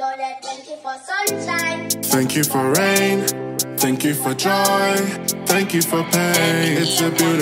Thank you for. Thank you for rain. Thank you for joy. Thank you for pain. It's a beautiful